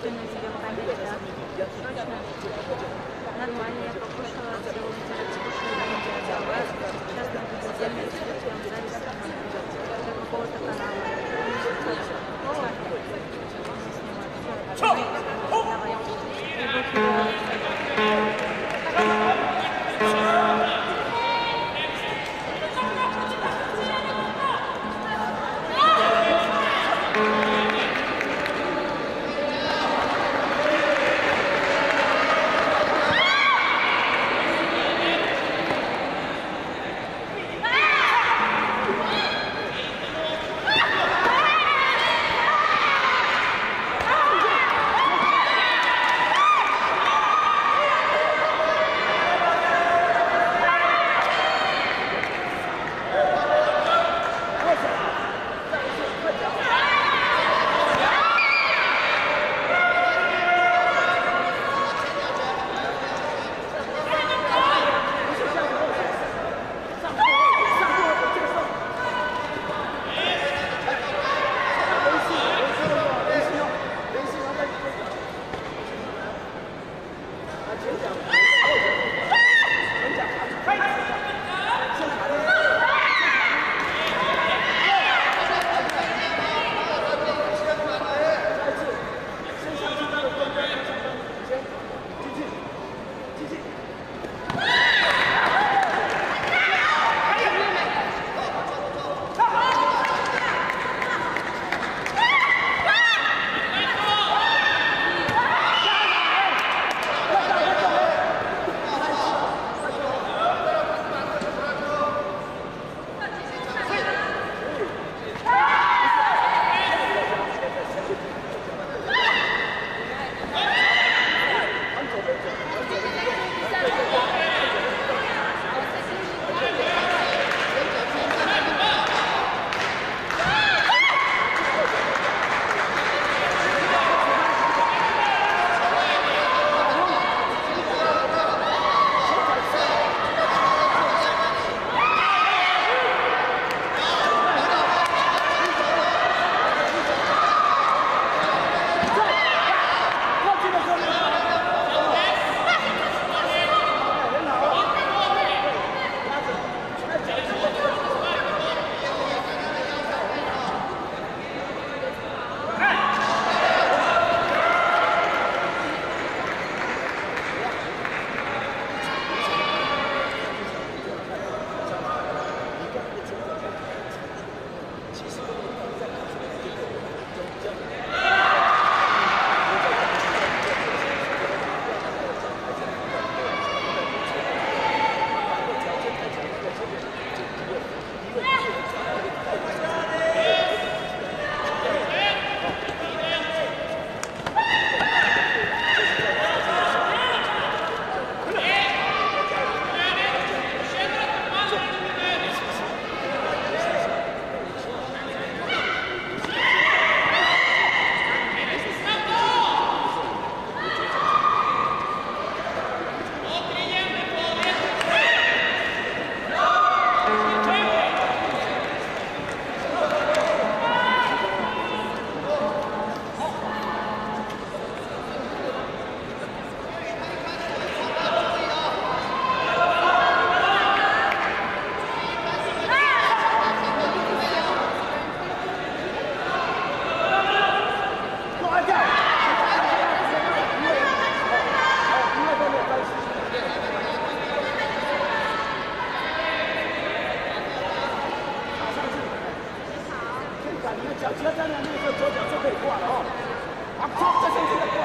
Стою на видеокамере, да. Срочно. Нормально, я покушала, сделала скушала, 脚，只要站在那个左脚就可以挂了哦。啊，这这这这。